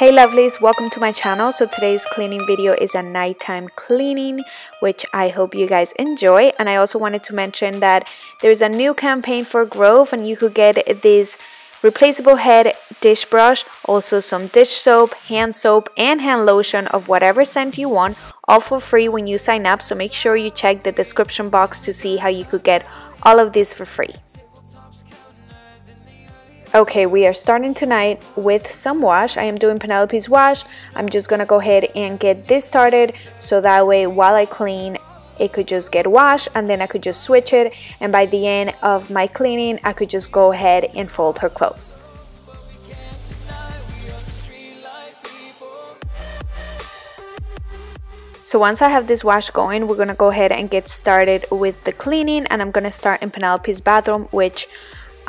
Hey lovelies, welcome to my channel. So today's cleaning video is a nighttime cleaning, which I hope you guys enjoy. And I also wanted to mention that there's a new campaign for Grove and you could get this replaceable head dish brush, also some dish soap, hand soap, and hand lotion of whatever scent you want, all for free when you sign up. So make sure you check the description box to see how you could get all of this for free. Okay, we are starting tonight with some wash. I am doing Penelope's wash. I'm just gonna go ahead and get this started so that way while I clean, it could just get washed and then I could just switch it. And by the end of my cleaning, I could just go ahead and fold her clothes. So once I have this wash going, we're gonna go ahead and get started with the cleaning and I'm gonna start in Penelope's bathroom, which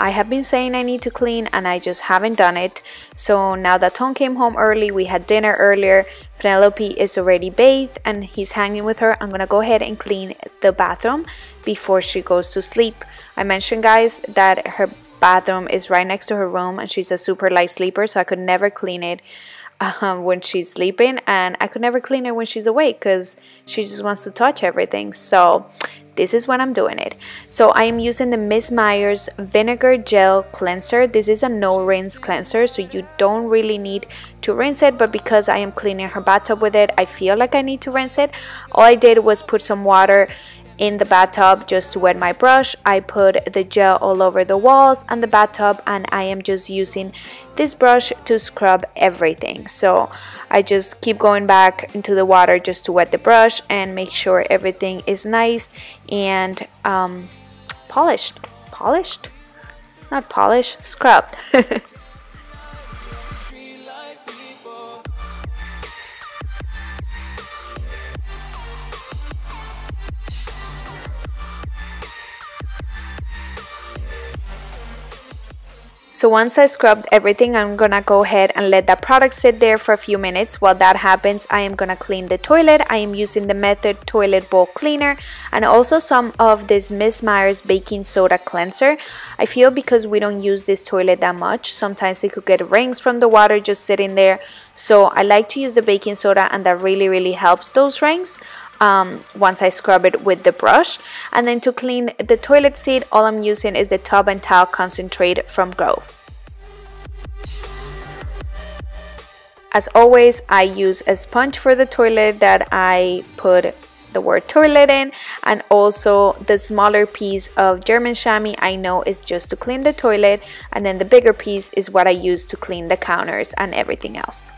I have been saying I need to clean and I just haven't done it. So now that Tom came home early, we had dinner earlier, Penelope is already bathed and he's hanging with her. I'm gonna go ahead and clean the bathroom before she goes to sleep. I mentioned guys that her bathroom is right next to her room and she's a super light sleeper so I could never clean it um, when she's sleeping and I could never clean it when she's awake because she just wants to touch everything so this is when I'm doing it. So I am using the Miss Meyer's Vinegar Gel Cleanser. This is a no rinse cleanser, so you don't really need to rinse it, but because I am cleaning her bathtub with it, I feel like I need to rinse it. All I did was put some water in the bathtub just to wet my brush. I put the gel all over the walls and the bathtub and I am just using this brush to scrub everything. So I just keep going back into the water just to wet the brush and make sure everything is nice and um, polished. Polished? Not polished, scrubbed. So once I scrubbed everything, I'm gonna go ahead and let that product sit there for a few minutes. While that happens, I am gonna clean the toilet. I am using the Method Toilet Bowl Cleaner and also some of this Miss Meyer's Baking Soda Cleanser. I feel because we don't use this toilet that much, sometimes it could get rings from the water just sitting there. So I like to use the baking soda and that really, really helps those rings um, once I scrub it with the brush. And then to clean the toilet seat, all I'm using is the Tub and Towel Concentrate from Grove. As always, I use a sponge for the toilet that I put the word toilet in and also the smaller piece of German chamois I know is just to clean the toilet and then the bigger piece is what I use to clean the counters and everything else.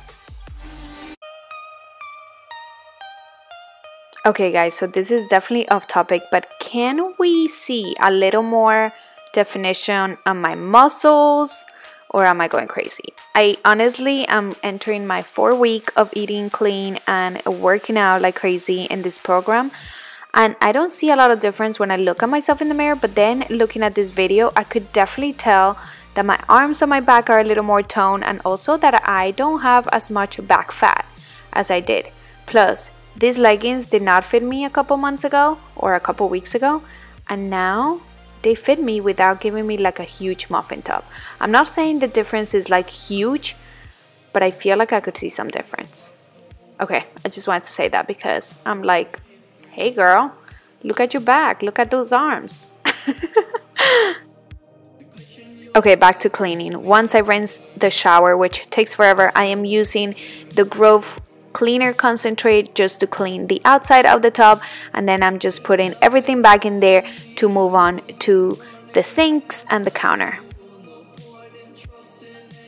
Okay guys, so this is definitely off topic, but can we see a little more definition on my muscles or am I going crazy? I honestly am entering my four week of eating clean and working out like crazy in this program and I don't see a lot of difference when I look at myself in the mirror but then looking at this video I could definitely tell that my arms and my back are a little more toned and also that I don't have as much back fat as I did. Plus, these leggings did not fit me a couple months ago or a couple weeks ago, and now they fit me without giving me like a huge muffin top. I'm not saying the difference is like huge, but I feel like I could see some difference. Okay, I just wanted to say that because I'm like, hey girl, look at your back, look at those arms. okay, back to cleaning. Once I rinse the shower, which takes forever, I am using the Grove cleaner concentrate just to clean the outside of the tub and then I'm just putting everything back in there to move on to the sinks and the counter.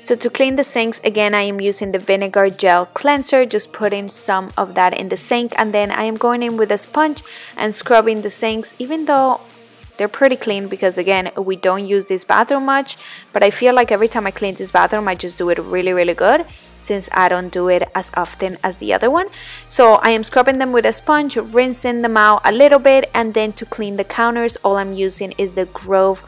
So to clean the sinks, again, I am using the vinegar gel cleanser, just putting some of that in the sink and then I am going in with a sponge and scrubbing the sinks even though they're pretty clean because again, we don't use this bathroom much, but I feel like every time I clean this bathroom, I just do it really, really good since I don't do it as often as the other one. So I am scrubbing them with a sponge, rinsing them out a little bit, and then to clean the counters, all I'm using is the Grove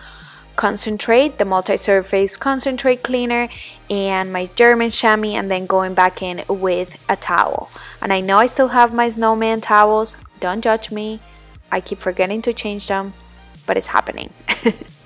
concentrate, the multi-surface concentrate cleaner, and my German chamois, and then going back in with a towel. And I know I still have my snowman towels, don't judge me. I keep forgetting to change them but it's happening.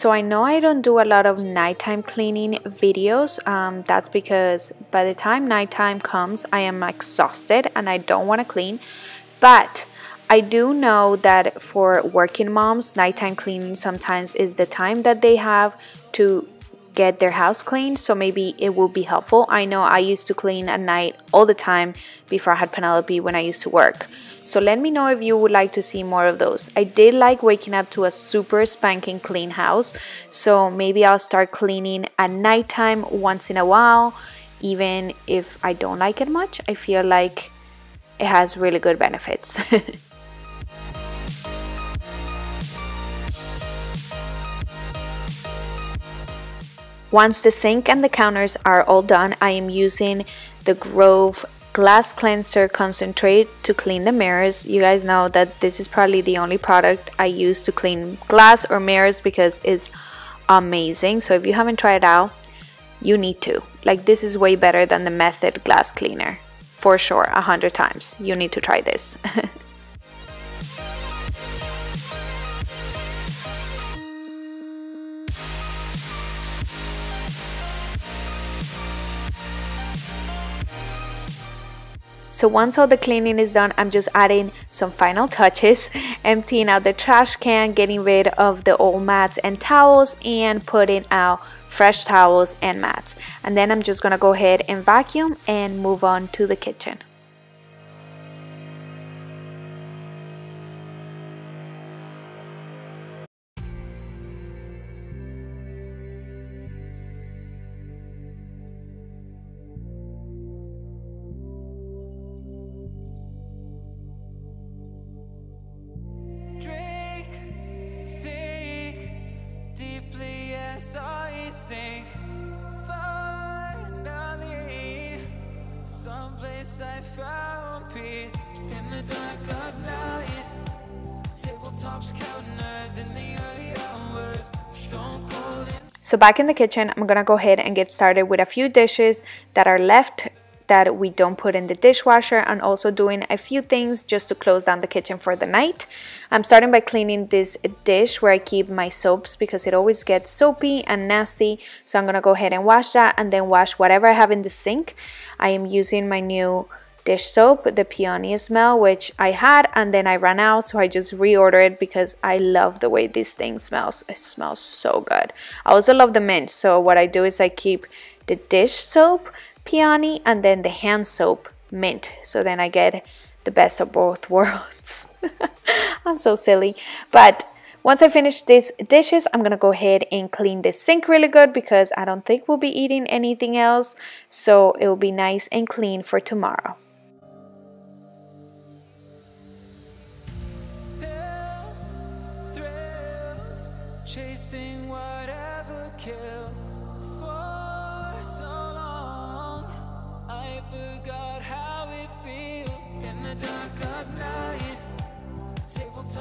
So I know I don't do a lot of nighttime cleaning videos. Um, that's because by the time nighttime comes, I am exhausted and I don't want to clean. But I do know that for working moms, nighttime cleaning sometimes is the time that they have to get their house cleaned so maybe it will be helpful. I know i used to clean at night all the time before i had penelope when i used to work. So let me know if you would like to see more of those. I did like waking up to a super spanking clean house so maybe i'll start cleaning at nighttime once in a while. Even if i don't like it much i feel like it has really good benefits Once the sink and the counters are all done, I am using the Grove Glass Cleanser Concentrate to clean the mirrors. You guys know that this is probably the only product I use to clean glass or mirrors because it's amazing. So if you haven't tried it out, you need to. Like this is way better than the Method Glass Cleaner. For sure, a hundred times. You need to try this. So once all the cleaning is done, I'm just adding some final touches, emptying out the trash can, getting rid of the old mats and towels, and putting out fresh towels and mats. And then I'm just gonna go ahead and vacuum and move on to the kitchen. So back in the kitchen, I'm gonna go ahead and get started with a few dishes that are left that we don't put in the dishwasher and also doing a few things just to close down the kitchen for the night. I'm starting by cleaning this dish where I keep my soaps because it always gets soapy and nasty. So I'm gonna go ahead and wash that and then wash whatever I have in the sink. I am using my new dish soap, the peony smell, which I had and then I ran out, so I just reordered it because I love the way this thing smells. It smells so good. I also love the mint, so what I do is I keep the dish soap peony and then the hand soap mint. So then I get the best of both worlds. I'm so silly. But once I finish these dishes, I'm gonna go ahead and clean the sink really good because I don't think we'll be eating anything else. So it will be nice and clean for tomorrow.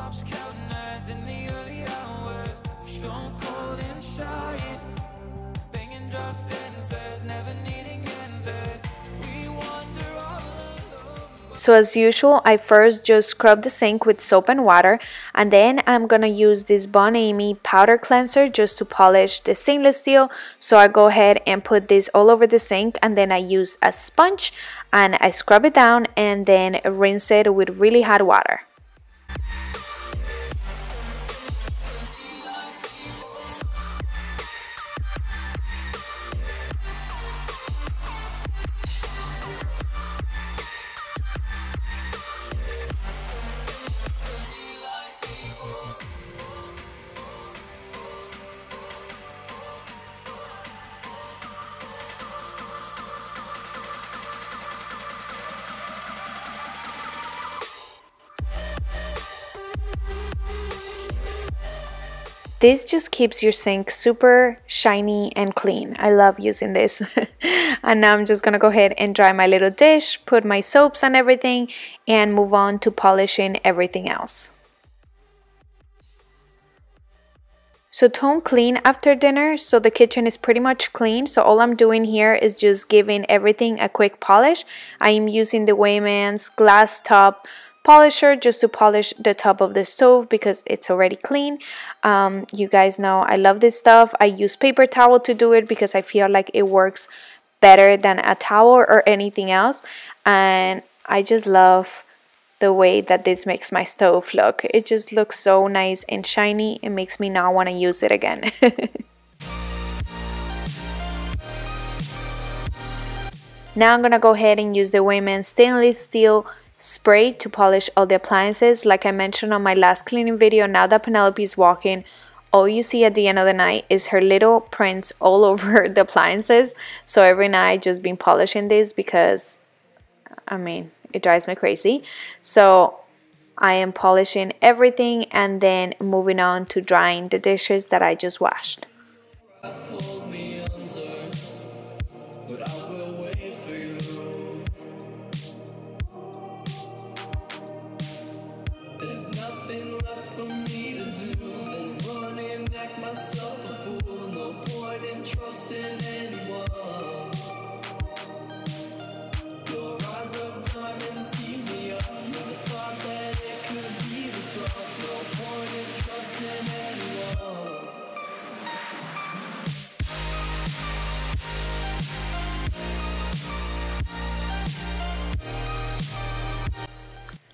Tabletops counters in the early hours, stone cold inside. Banging drops, dancers, never needing answers. So as usual, I first just scrub the sink with soap and water and then I'm gonna use this Bon Ami powder cleanser just to polish the stainless steel. So I go ahead and put this all over the sink and then I use a sponge and I scrub it down and then rinse it with really hot water. This just keeps your sink super shiny and clean. I love using this. and now I'm just gonna go ahead and dry my little dish, put my soaps and everything, and move on to polishing everything else. So tone clean after dinner, so the kitchen is pretty much clean. So all I'm doing here is just giving everything a quick polish. I am using the Weiman's glass top polisher just to polish the top of the stove because it's already clean. Um, you guys know I love this stuff. I use paper towel to do it because I feel like it works better than a towel or anything else. And I just love the way that this makes my stove look. It just looks so nice and shiny. It makes me not want to use it again. now I'm gonna go ahead and use the Weiman stainless steel spray to polish all the appliances. Like I mentioned on my last cleaning video, now that Penelope is walking, all you see at the end of the night is her little prints all over the appliances. So every night just been polishing this because, I mean, it drives me crazy. So I am polishing everything and then moving on to drying the dishes that I just washed.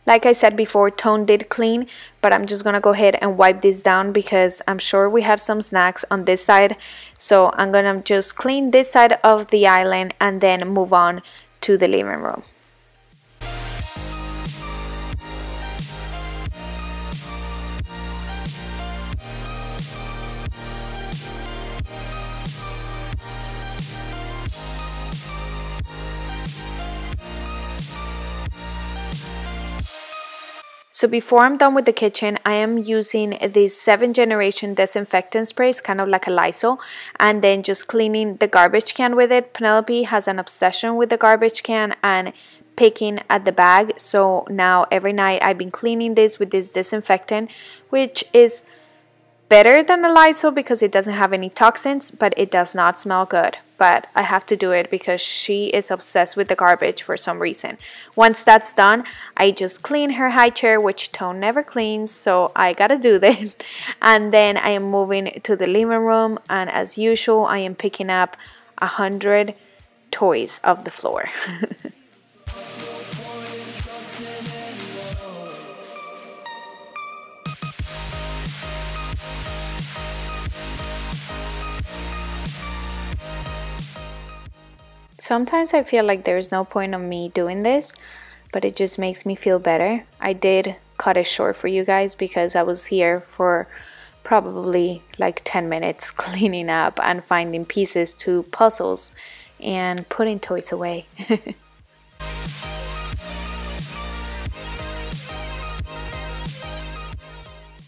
Like I said before, Tone did clean, but I'm just gonna go ahead and wipe this down because I'm sure we had some snacks on this side. So I'm gonna just clean this side of the island and then move on to the living room. So before I'm done with the kitchen, I am using this Seventh Generation disinfectant spray. It's kind of like a Lysol. And then just cleaning the garbage can with it. Penelope has an obsession with the garbage can and picking at the bag. So now every night I've been cleaning this with this disinfectant, which is better than the Lysol because it doesn't have any toxins, but it does not smell good. But I have to do it because she is obsessed with the garbage for some reason. Once that's done, I just clean her high chair, which Tone never cleans, so I gotta do this. And then I am moving to the living room, and as usual, I am picking up a hundred toys off the floor. Sometimes I feel like there's no point of me doing this, but it just makes me feel better. I did cut it short for you guys because I was here for probably like 10 minutes cleaning up and finding pieces to puzzles and putting toys away.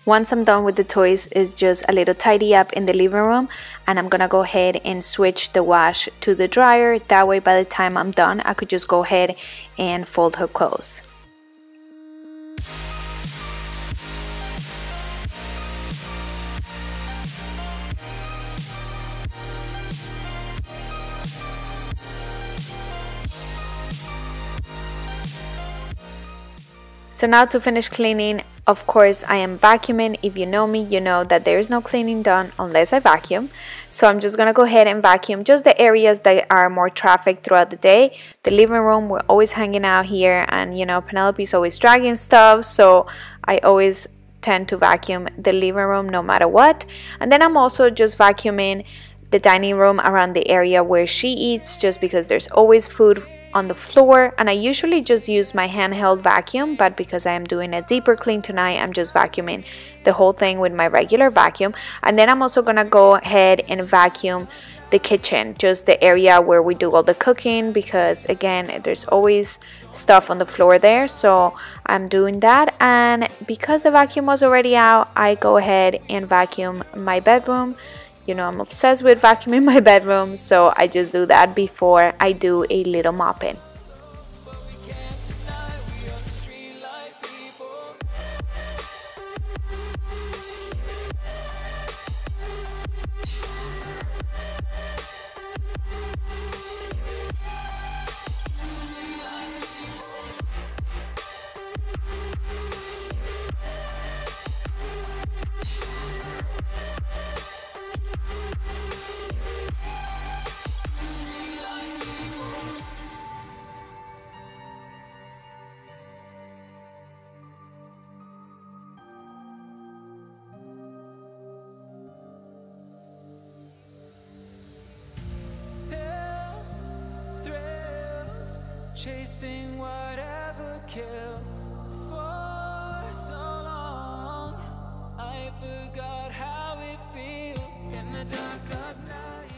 Once I'm done with the toys, it's just a little tidy up in the living room and I'm gonna go ahead and switch the wash to the dryer. That way by the time I'm done, I could just go ahead and fold her clothes. So now to finish cleaning, of course I am vacuuming. If you know me, you know that there is no cleaning done unless I vacuum. So I'm just gonna go ahead and vacuum just the areas that are more traffic throughout the day. The living room, we're always hanging out here and you know, Penelope's always dragging stuff. So I always tend to vacuum the living room no matter what. And then I'm also just vacuuming the dining room around the area where she eats just because there's always food on the floor and I usually just use my handheld vacuum but because I am doing a deeper clean tonight I'm just vacuuming the whole thing with my regular vacuum. And then I'm also gonna go ahead and vacuum the kitchen just the area where we do all the cooking because again there's always stuff on the floor there so I'm doing that. And because the vacuum was already out I go ahead and vacuum my bedroom you know, I'm obsessed with vacuuming my bedroom, so I just do that before I do a little mopping.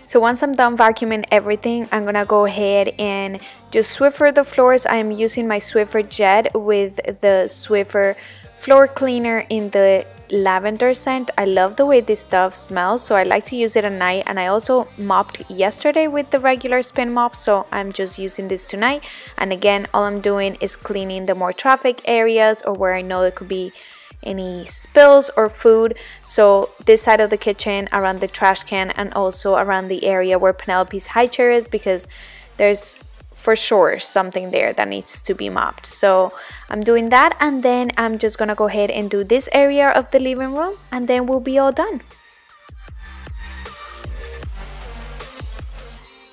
So once I'm done vacuuming everything, I'm gonna go ahead and just Swiffer the floors. I'm using my Swiffer Jet with the Swiffer floor cleaner in the lavender scent. I love the way this stuff smells, so I like to use it at night. And I also mopped yesterday with the regular spin mop, so I'm just using this tonight. And again, all I'm doing is cleaning the more traffic areas or where I know there could be any spills or food. So this side of the kitchen, around the trash can, and also around the area where Penelope's high chair is because there's for sure something there that needs to be mopped. So I'm doing that and then I'm just gonna go ahead and do this area of the living room and then we'll be all done.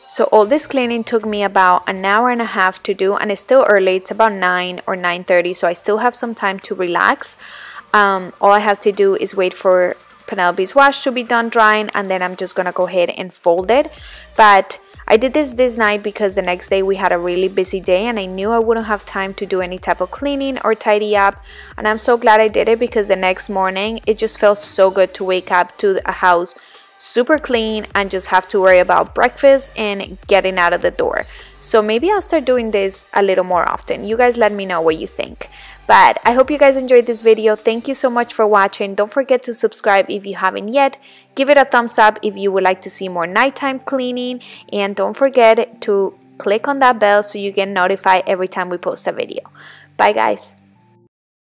So all this cleaning took me about an hour and a half to do and it's still early, it's about 9 or 9.30 so I still have some time to relax. Um, all I have to do is wait for Penelope's wash to be done drying and then I'm just gonna go ahead and fold it. But I did this this night because the next day we had a really busy day and I knew I wouldn't have time to do any type of cleaning or tidy up and I'm so glad I did it because the next morning it just felt so good to wake up to a house super clean and just have to worry about breakfast and getting out of the door. So maybe I'll start doing this a little more often. You guys let me know what you think. But I hope you guys enjoyed this video. Thank you so much for watching. Don't forget to subscribe if you haven't yet. Give it a thumbs up if you would like to see more nighttime cleaning. And don't forget to click on that bell so you get notified every time we post a video. Bye guys.